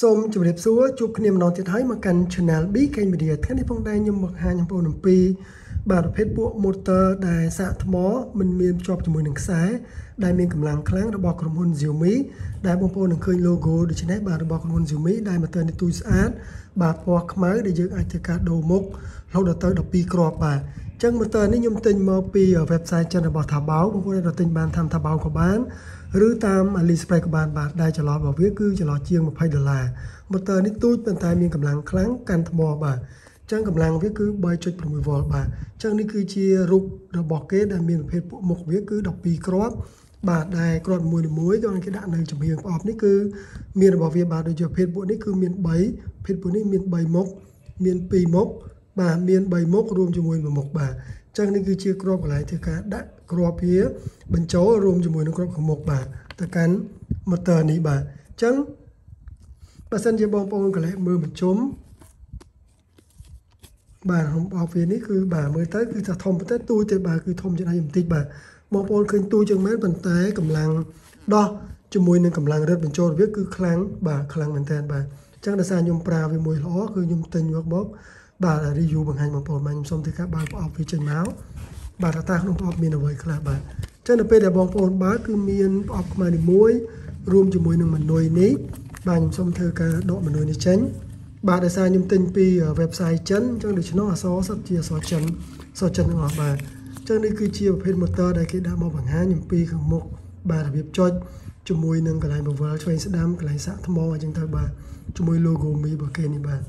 សូមជម្រាបសួរជួបគ្នាម្ដងទៀតហើយមកកាន់ Channel BK Media ថ្ងៃនេះផងដែរខ្ញុំមកហាញបងប្អូនអំពី បាទប្រភេទពួក motor ដែលសាកថ្មមិនមានភ្ជាប់ជាមួយនឹងខ្សែដែលមានកម្លាំងខ្លាំងរបស់ក្រុមហ៊ុន Xiaomi ដែលបងប្អូននឹងឃើញ logo ដូច្នេះបាទរបស់ក្រុមហ៊ុន Xiaomi ដែល motor នេះទូចស្អាតបាទពណ៌ខ្មៅដែលយើងអាចធ្វើការដូរមុខរហូតដល់ទៅ12គ្រាប់បាទអញ្ចឹង motor នេះខ្ញុំទិញមកពី website ចិនរបស់ Taobao បងប្អូនអាចទិញបានតាម Taobao ក៏បានឬតាម AliExpress ក៏បានបាទដែលចន្លោះរបស់វាគឺចន្លោះជាង20ដុល្លារ motor នេះទូចប៉ុន្តែមានកម្លាំងខ្លាំងកាន់ថ្មបាទ ចឹងកម្លាំងវាគឺ3.6វ៉ុលបាទចឹងនេះគឺជារូបរបស់គេដែលមានប្រភេទពួកមុខវាគឺ12គ្រាប់បាទដែលគ្រាប់មួយមួយក៏គេដាក់នៅចំហៀងប្រអប់នេះគឺមានរបស់វាបាទដូចជាភេទពួកនេះគឺមាន3ភេទពួកនេះមាន3មុខមាន2មុខបាទមាន3មុខរួមជាមួយមួយមុខបាទចឹងនេះគឺជាគ្រាប់កន្លែងធ្វើការដាក់គ្រាប់វាបញ្ចូលរួមជាមួយនឹងគ្រាប់ខាងមុខបាទទៅកាន់ motor នេះបាទចឹងបើសិនជាបងប្អូនកន្លែងមើលបញ្ជុំ បាទហុំបោកវានេះគឺបាទមើលទៅគឺថាធំប៉ុន្តែទូទៅបាទគឺធំជាងដៃបន្តិចបាទបងប្អូនឃើញទូជាងមែនប៉ុន្តែកម្លាំងដោះជាមួយនឹងកម្លាំងរឹតបញ្ចូលវាគឺខ្លាំងបាទខ្លាំងមែនតើបាទអញ្ចឹងដោយសារខ្ញុំប្រើវាមួយល្អគឺខ្ញុំទិញមកមកបាទ review បង្ហាញបងប្អូនបាទខ្ញុំសូមធ្វើការបើកប្រអប់វាចេញមកបាទថាក្នុងប្រអប់មានអ្វីខ្លះបាទអញ្ចឹងនៅពេលដែលបងប្អូនបើកគឺមានប្រអប់ខ្មៅនីមួយរួមជាមួយនឹងមនុយនេះបាទខ្ញុំសូមធ្វើការដកមនុយនេះចេញ បាទដោយសារខ្ញុំទិញពី website ចិនអញ្ចឹងដូច្នោះអសរសិតជាអសរចិនអសរចិនទាំងអស់បាទអញ្ចឹងនេះគឺជាប្រភេទ motor ដែលគេដាក់មកបង្ហាញអំពីខាងមុខបាទរបៀបចុចជាមួយនឹងកន្លែងបវលឆ្វេងស្ដាំកន្លែងសាក់ថ្មអញ្ចឹងទៅបាទជាមួយ logo Mi របស់គេនេះបាទ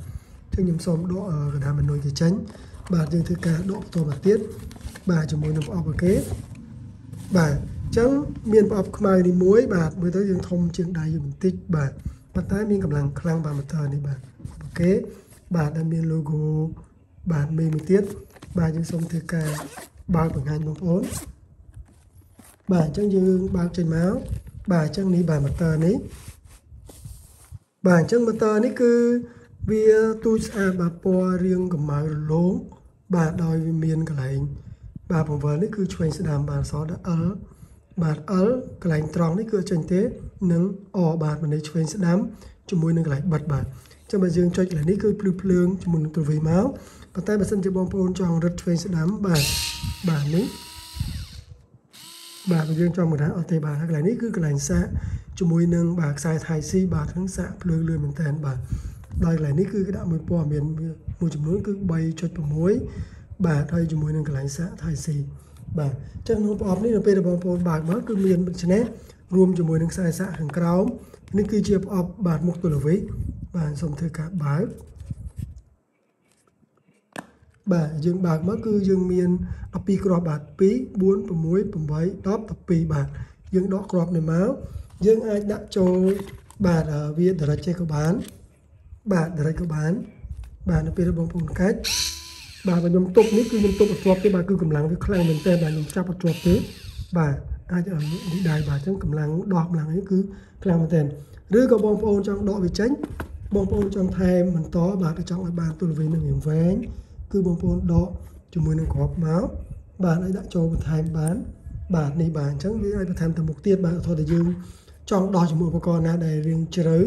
អញ្ចឹងខ្ញុំសូមដកកណ្ដាលមនុយគេចេញបាទយើងធ្វើការដកបន្តមកទៀតបាទជាមួយនឹងប្រអប់របស់គេបាទអញ្ចឹងមានប្រអប់ខ្មៅនេះមួយបាទមើលទៅយើងធំជាងដៃយើងបន្តិចបាទប៉ុន្តែមានកម្លាំងខ្លាំងបាទ motor នេះបាទ អូខេបាទដែលមាន logo បាទមេមួយទៀតបាទយើងសូមធ្វើការបើកបង្ហាញបងប្អូនបាទអញ្ចឹងយើងបើកចេញមកបាទអញ្ចឹងនេះបាទ motor នេះបាទអញ្ចឹង motor នេះគឺវាទូចស្អាតបាទពណ៌រាងកម្ៅរលោងបាទដោយវាមានកន្លែងបាទបង្វិលនេះគឺឆ្វេងស្ដាំបាទអសដល់ L បាទ L កន្លែងត្រង់នេះគឺចេញទេ និង O បាទមិននេះឆ្វេងស្ដាំជាមួយនឹងកន្លែងបិទបាទ ចាំបើយើងចុចកន្លែងនេះគឺភ្លឺភ្លើងជាមួយនឹងទ្រវីមកប៉ុន្តែបើសិនជាបងប្អូនចង់រឹតឆ្វេងស្ដាំបាទបាទនេះបាទយើងចង់មកថាអត់ទេបាទកន្លែងនេះគឺកន្លែងសាកជាមួយនឹងបាទខ្សែ Type C បាទហ្នឹងសាកភ្លើងលឿនមែនតើបាទដោយកន្លែងនេះគឺគេដាក់មួយពណ៌មានមួយចំនួនគឺ3.6បាទហើយជាមួយនឹងកន្លែងសាក Type C បាទអញ្ចឹងក្នុងប្រអប់នេះនៅពេលដែលបងប្អូនបើកមកគឺមានដូច្នេះរួមជាមួយនឹងខ្សែសាកខាងក្រោមនេះគឺជាប្រអប់បាទមុខទូលវី បាទសូមធ្វើការបើកបាទយើងបើកមកគឺយើងមាន12គ្រាប់បាទ2 4 6 8 10 12បាទយើងដកគ្រាប់នេះមកយើងអាចដាក់ចូលបាទវា direct ចេះក៏បាន បាទ direct ក៏បាន បាទនៅពេលបងប្អូនកាច់បាទបើខ្ញុំទប់នេះគឺខ្ញុំទប់អត់ជាប់ទេបាទគឺកម្លាំងវាខ្លាំងមែនតើបាទខ្ញុំចាប់អត់ជាប់ទេបាទអាចឲ្យនេះដៃបាទអញ្ចឹងកម្លាំងដោះកម្លាំងនេះគឺខ្លាំងមែនតើឬក៏បងប្អូនចង់ដកវាចេញ បងប្អូនចង់ថែមបន្តបាទចង់ឲ្យបានទូលវិញនឹងរៀងវែងគឺបងប្អូនដកជាមួយនឹងក្របមកបាទឲ្យដាក់ចូលបន្ថែមបាន បាទនេះបាទអញ្ចឹងវាឲ្យបន្ថែមទៅមុខទៀតបាទឧទាហរណ៍តែយើងចង់ដោះជាមួយឧបករណ៍ណាដែលរៀងជ្រៅ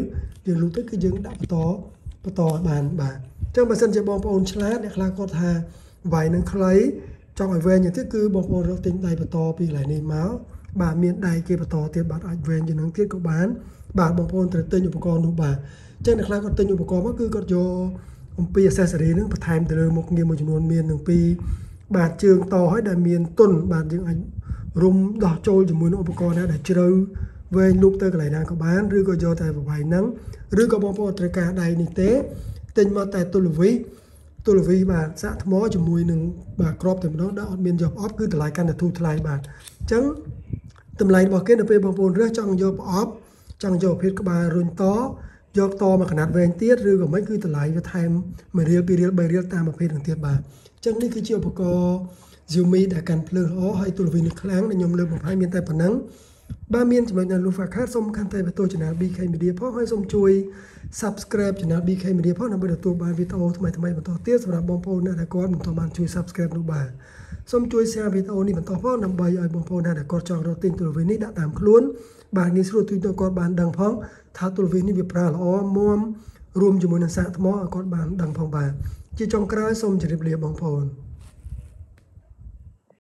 យើងលុបទៅគឺយើងដាក់បន្តបន្តឲ្យបានបាទអញ្ចឹងបើសិនជាបងប្អូនឆ្លាតអ្នកខ្លះគាត់ថាវាយនឹងខ្លីចង់ឲ្យវែងទៀតគឺបងប្អូនរកទិញដៃបន្តពីកន្លែងនេះមក បាទមានដៃគេបន្តទៀតបាទអាចវែងជាងនឹងទៀតក៏បាន បាទបងប្អូនត្រូវទិញឧបករណ៍នោះបាទអញ្ចឹងអ្នកខ្លះគាត់ទិញឧបករណ៍មកគឺគាត់យកអំពី accessory ហ្នឹងបន្ថែមទៅលើមុខងារមួយចំនួនមាននឹងពីបាទជើងតហើយដែលមានទុនបាទយើងអាចរុំដោះចូលជាមួយនឹងឧបករណ៍ណាដែលជ្រៅវែងលូកទៅកន្លែងណាក៏បានឬក៏យកតែប្រវែងហ្នឹងឬក៏បងប្អូនត្រូវការដៃនេះទេទិញមកតែទុលវីទុលវីបាទសាក់ថ្មជាមួយនឹងបាទក្របតែម្ដងដែលអត់មានយកអប់គឺតម្លៃកាន់តែធូរថ្លៃបាទអញ្ចឹង តម្លៃរបស់គេនៅពេលបងប្អូនរើសចង់យកប្រអប់ចង់យកប្រភេទក្បាលរុញតយកតមកកណាត់វែងទៀតឬក៏មិនគឺតម្លៃវាថែម1រៀល2រៀល3រៀលតាមប្រភេទនឹងទៀតបាទអញ្ចឹងនេះគឺជាឧបករណ៍ Xiaomi ដែលកាន់ភ្លើងល្អហើយទូរទស្សន៍នេះខ្លាំងដែលខ្ញុំលើកបង្ហាញមានតែប៉ុណ្ណឹងបាទមានចំណុចណា Lufa Card សូមកាន់តែបន្ត Channel BK Media ផងហើយសូមជួយ Subscribe Channel BK Media ផងដើម្បីទទួលបានវីដេអូថ្មីៗបន្តទៀតសម្រាប់បងប្អូនដែលគាត់មិនទាន់បានជួយ Subscribe នោះបាទ សូមជួយ Share វីដេអូនេះបន្តផងដើម្បីឲ្យបងប្អូនដែលគាត់ចង់រកទិញទូរទស្សន៍នេះដាក់តាមខ្លួនបាទងាយស្រួលទូទៅគាត់បានដឹងផងថាទូរទស្សន៍នេះវាប្រើល្អមុំរួមជាមួយនឹងសាកថ្មឲ្យគាត់បានដឹងផងបាទជាចុងក្រោយសូមជម្រាបលាបងប្អូន